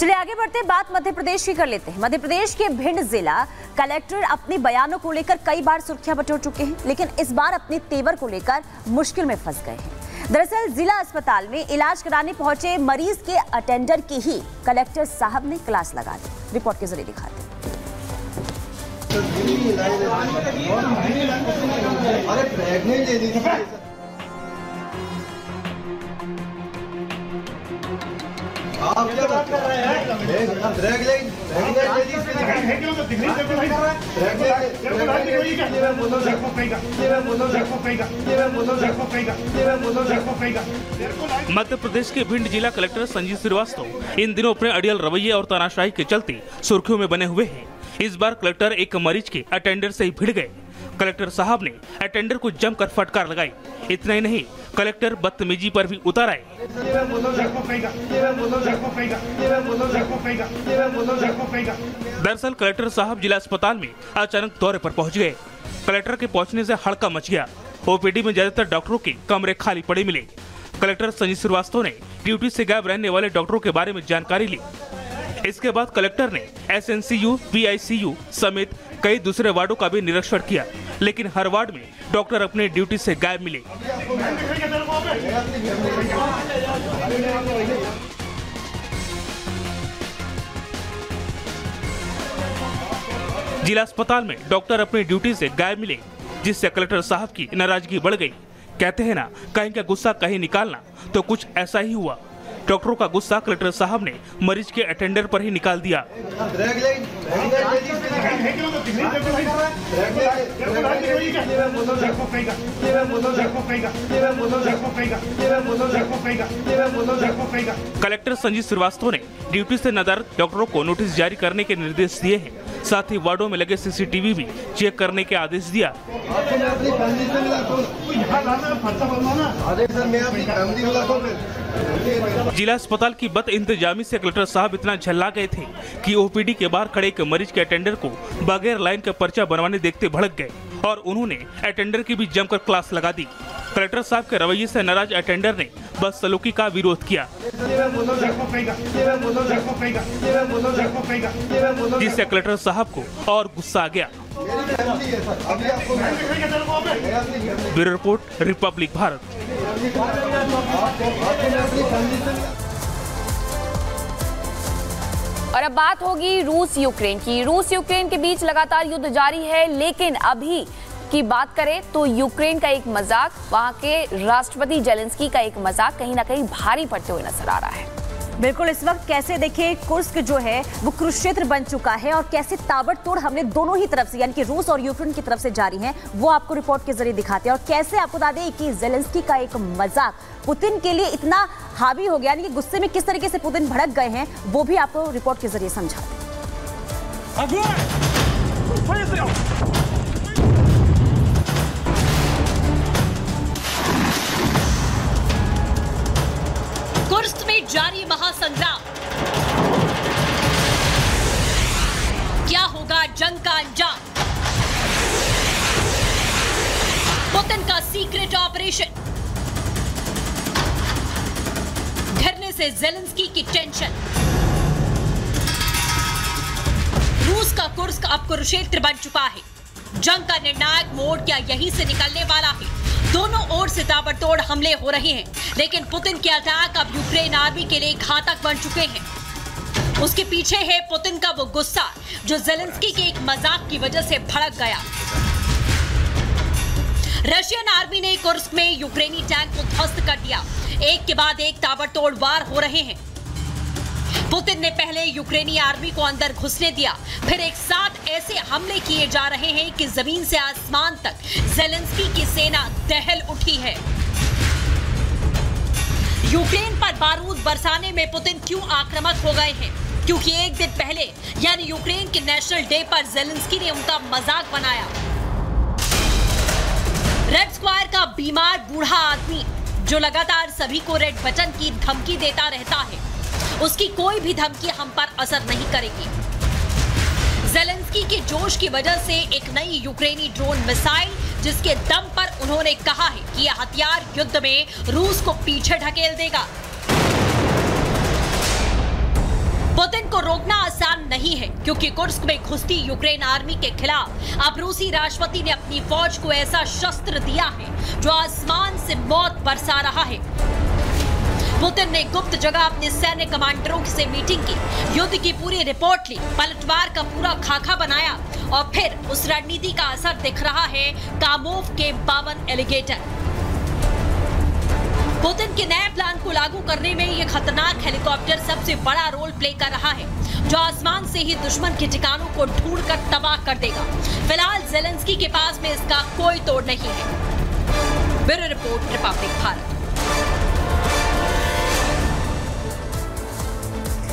चलिए आगे बढ़ते, बात मध्य प्रदेश की कर लेते हैं। मध्य प्रदेश के भिंड जिला कलेक्टर अपने बयानों को लेकर कई बार सुर्खियाँ बटोर चुके हैं, लेकिन इस बार अपने तेवर को लेकर मुश्किल में फंस गए हैं। दरअसल जिला अस्पताल में इलाज कराने पहुँचे मरीज़ के अटेंडर की ही कलेक्टर साहब ने क्लास लगा दी। रिपोर्ट के ज़रिए दिखाते अरे मध्य प्रदेश के भिंड जिला कलेक्टर संजीव श्रीवास्तव इन दिनों अपने अड़ियल रवैये और तानाशाही के चलते सुर्खियों में बने हुए हैं। इस बार कलेक्टर एक मरीज़ के अटेंडर से ही भिड़ गए। कलेक्टर साहब ने अटेंडर को जमकर फटकार लगाई। इतना ही नहीं, कलेक्टर बदतमीजी पर भी उतर आए। दरअसल कलेक्टर साहब जिला अस्पताल में अचानक दौरे पर पहुँच गए। कलेक्टर के पहुँचने से हड़का मच गया। ओपीडी में ज़्यादातर डॉक्टरों के कमरे खाली पड़े मिले। कलेक्टर संजय श्रीवास्तव ने ड्यूटी से गायब रहने वाले डॉक्टरों के बारे में जानकारी ली। इसके बाद कलेक्टर ने एस एन समेत कई दूसरे वार्डों का भी निरीक्षण किया। लेकिन हर वार्ड में डॉक्टर अपने ड्यूटी से गायब मिले। जिला अस्पताल में डॉक्टर अपनी ड्यूटी से गायब मिले, जिससे कलेक्टर साहब की नाराज़गी बढ़ गई। कहते हैं ना, कहीं का गुस्सा कहीं निकालना तो कुछ ऐसा ही हुआ। डॉक्टरों का गुस्सा कलेक्टर साहब ने मरीज़ के अटेंडर पर ही निकाल दिया। कलेक्टर संजीव श्रीवास्तव ने ड्यूटी से नदारत डॉक्टरों को नोटिस जारी करने के निर्देश दिए हैं। साथ ही वार्डो में लगे सीसीटीवी भी चेक करने के आदेश दिया। आपको अपनी फैमिली से मिला तो अरे सर मैं अपनी फैमिली तो जिला अस्पताल की बद इंतजामी से कलेक्टर साहब इतना झल्ला गए थे कि ओपीडी के बाहर खड़े एक मरीज़ के अटेंडर को बगैर लाइन का पर्चा बनवाने देखते भड़क गए और उन्होंने अटेंडर की भी जमकर क्लास लगा दी। कलेक्टर साहब के रवैये से नाराज़ अटेंडर ने बस सलूकी का विरोध किया। जिससे कलेक्टर साहब को और गुस्सा आ गया। Bureau report, Republic Bharat. और अब बात होगी रूस यूक्रेन की। रूस यूक्रेन के बीच लगातार युद्ध जारी है, लेकिन अभी की बात करें तो यूक्रेन का एक मज़ाक, वहाँ के राष्ट्रपति जेलेंस्की का एक मज़ाक कहीं ना कहीं भारी पड़ते हुए नज़र आ रहा है। बिल्कुल, इस वक्त कैसे देखें, कुर्स्क जो है, वो कुरुक्षेत्र बन चुका है और कैसे ताबड़तोड़ हमने दोनों ही तरफ़ से, यानी कि रूस और यूक्रेन की तरफ़ से जारी हैं, वो आपको रिपोर्ट के ज़रिए दिखाते हैं। और कैसे आपको बता दें कि जेलेंस्की का एक मज़ाक, पुतिन के लिए इतना हावी हो गया, यानी कि गुस्से में किस तरीके से पुतिन भड़क गए हैं, वो भी आपको रिपोर्ट के ज़रिए समझाते हैं। जारी महासंग्राम। क्या होगा जंग का अंजाम? पुतिन का सीक्रेट ऑपरेशन। घिरने से जेलेंस्की की टेंशन। रूस का कुर्स्क अब कुरुक्षेत्र बन चुका है। जंग का निर्णायक मोड़ क्या यहीं से निकलने वाला है? दोनों ओर से ताबड़तोड़ हमले हो रहे हैं। लेकिन पुतिन के अटैक अब यूक्रेन आर्मी के लिए घातक बन चुके हैं। उसके पीछे है पुतिन का वो गुस्सा, जो जेलेंस्की के एक मज़ाक की वजह से भड़क गया। रशियन आर्मी ने कुर्स्क में यूक्रेनी टैंक को ध्वस्त कर दिया। एक के बाद एक ताबड़तोड़ वार हो रहे हैं। पुतिन ने पहले यूक्रेनी आर्मी को अंदर घुसने दिया। फिर एक साथ ऐसे हमले किए जा रहे हैं कि ज़मीन से आसमान तक जेलेंस्की की सेना दहल उठी है। यूक्रेन पर बारूद बरसाने में पुतिन क्यों आक्रामक हो गए हैं? क्योंकि एक दिन पहले, यानी यूक्रेन के नेशनल डे पर जेलेंस्की ने उनका मज़ाक बनाया। रेड स्क्वायर का बीमार बूढ़ा आदमी, जो लगातार सभी को रेड बटन की धमकी देता रहता है। उसकी कोई भी धमकी हम पर असर नहीं करेगी। जेलेंस्की के जोश की वजह से एक नई यूक्रेनी ड्रोन मिसाइल, जिसके दम पर उन्होंने कहा है कि यह हथियार युद्ध में रूस को पीछे ढकेल देगा। पुतिन को रोकना आसान नहीं है, क्योंकि कुर्स्क में घुसती यूक्रेन आर्मी के खिलाफ अब रूसी राष्ट्रपति ने अपनी फौज को ऐसा शस्त्र दिया है, जो आसमान से मौत बरसा रहा है। पुतिन ने गुप्त जगह अपने सैन्य कमांडरों से मीटिंग की। युद्ध की पूरी रिपोर्ट ली, पलटवार का पूरा खाका बनाया और फिर उस रणनीति का असर दिख रहा है कामोव के बावन एलिगेटर। पुतिन के नए प्लान को लागू करने में ये खतरनाक हेलीकॉप्टर सबसे बड़ा रोल प्ले कर रहा है, जो आसमान से ही दुश्मन के ठिकानों को ढूंढ कर तबाह कर देगा। फ़िलहाल जेलेंस्की के पास में इसका कोई तोड़ नहीं है। Bureau report, Republic Bharat.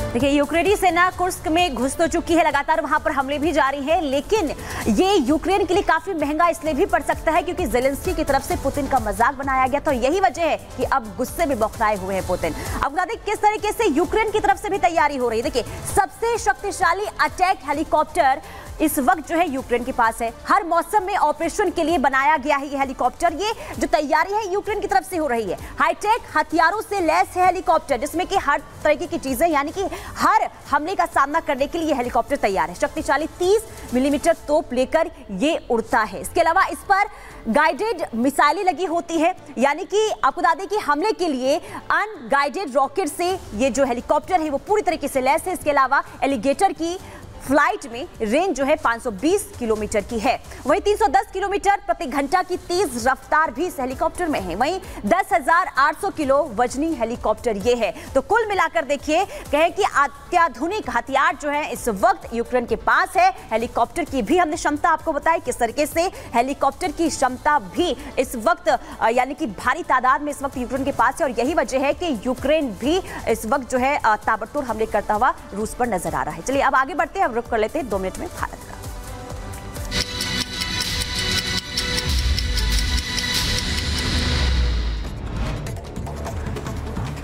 देखिए, यूक्रेनी सेना कुर्स्क में घुस तो चुकी है, लगातार वहाँ पर हमले भी जारी हैं, लेकिन ये यूक्रेन के लिए काफ़ी महँगा इसलिए भी पड़ सकता है क्योंकि जेलेंस्की की तरफ़ से पुतिन का मज़ाक बनाया गया तो यही वजह है कि अब गुस्से में बौखलाए हुए हैं पुतिन। अब बता दें, किस तरीके से यूक्रेन की तरफ़ से भी तैयारी हो रही है? देखिए, सबसे शक्तिशाली अटैक हेलीकॉप्टर इस वक्त जो है यूक्रेन के पास है। हर मौसम में ऑपरेशन के लिए बनाया गया है ये हेलीकॉप्टर। ये जो तैयारी है यूक्रेन की तरफ़ से हो रही है। हाईटेक हथियारों से लैस है हेलीकॉप्टर, जिसमें कि हर तरीके की चीज़ें, यानी कि हर हमले का सामना करने के लिए हेलीकॉप्टर तैयार है। शक्तिशाली 30 मिलीमीटर तोप लेकर ये उड़ता है। इसके अलावा इस पर गाइडेड मिसाइलें लगी होती है, यानी कि आपको बता कि हमले के लिए अनगाइडेड रॉकेट से ये जो हेलीकॉप्टर है, वो पूरी तरीके से लैस है। इसके अलावा एलिगेटर की फ़्लाइट में रेंज जो है 520 किलोमीटर की है। वहीं 310 किलोमीटर प्रति घंटा की तेज रफ्तार भी इस हेलीकॉप्टर में है। वहीं 10,800 किलो वजनी हेलीकॉप्टर ये है। तो कुल मिलाकर देखिए कहें कि अत्याधुनिक हथियार जो है इस वक्त यूक्रेन के पास है। हेलीकॉप्टर की भी हमने क्षमता आपको बताई किस तरीके से हेलीकॉप्टर की क्षमता भी इस वक्त यानी कि भारी तादाद में इस वक्त यूक्रेन के पास है। और यही वजह है कि यूक्रेन भी इस वक्त जो है ताबड़तोड़ हमले करता हुआ रूस पर नज़र आ रहा है। चलिए अब आगे बढ़ते हैं। अब रुक कर लेते हैं दो मिनट में भारत का।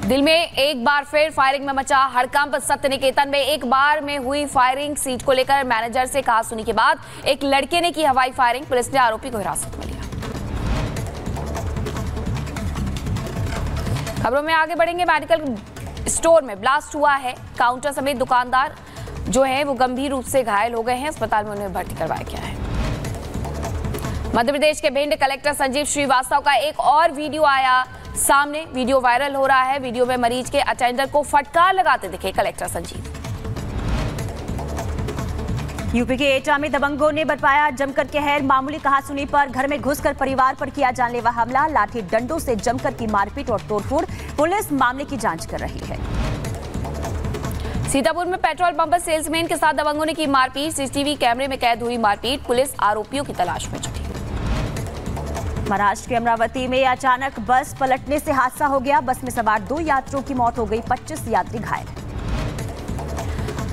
दिल में एक बार फिर फायरिंग में मचा हड़कंप। सत्य निकेतन में एक बार में हुई फायरिंग। सीट को लेकर मैनेजर से कहा सुनी के बाद एक लड़के ने की हवाई फायरिंग। पुलिस ने आरोपी को हिरासत में लिया। खबरों में आगे बढ़ेंगे। मेडिकल स्टोर में ब्लास्ट हुआ है। काउंटर समेत दुकानदार जो है, वो गंभीर रूप से घायल हो गए हैं। अस्पताल में उन्हें भर्ती करवाया गया है। मध्य प्रदेश के भिंड कलेक्टर संजीव श्रीवास्तव का एक और वीडियो आया सामने। वीडियो वायरल हो रहा है। वीडियो में मरीज़ के अटेंडर को फटकार लगाते दिखे कलेक्टर संजीव। यूपी के एटा में दबंगों ने बरपाया जमकर कहर। मामूली कहासुनी पर घर में घुसकर परिवार पर किया जानलेवा हमला। लाठी डंडों से जमकर की मारपीट और तोड़फोड़। पुलिस मामले की जाँच कर रही है। सीतापुर में पेट्रोल पंप पर सेल्समैन के साथ दबंगों ने की मारपीट। सीसीटीवी कैमरे में कैद हुई मारपीट। पुलिस आरोपियों की तलाश में जुटी। महाराष्ट्र के अमरावती में अचानक बस पलटने से हादसा हो गया। बस में सवार दो यात्रियों की मौत हो गई। 25 यात्री घायल।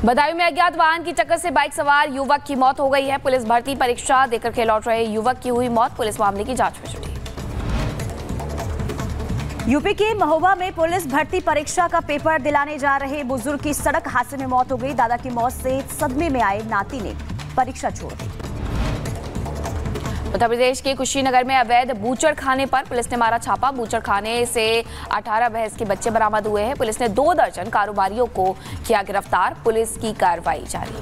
बदायूं में अज्ञात वाहन की टक्कर से बाइक सवार युवक की मौत हो गई है। पुलिस भर्ती परीक्षा देकर के लौट रहे युवक की हुई मौत। पुलिस मामले की जाँच में जुटी। यूपी के महोबा में पुलिस भर्ती परीक्षा का पेपर दिलाने जा रहे बुज़ुर्ग की सड़क हादसे में मौत हो गई। दादा की मौत से सदमे में आए नाती ने परीक्षा छोड़ दी। उत्तर प्रदेश के कुशीनगर में अवैध बूचड़ खाने पर पुलिस ने मारा छापा। बूचड़ खाने से 18 भैंस के बच्चे बरामद हुए हैं। पुलिस ने दो दर्जन कारोबारियों को किया गिरफ़्तार। पुलिस की कार्रवाई जारी।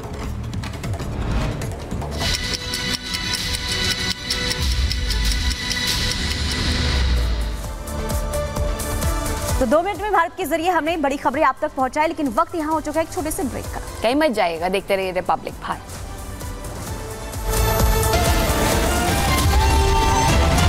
तो दो मिनट में भारत के ज़रिए हमने बड़ी खबरें आप तक पहुंचाई, लेकिन वक्त यहाँ हो चुका है एक छोटे से ब्रेक का। कहीं मत जाएगा देखते रहिए रिपब्लिक भारत।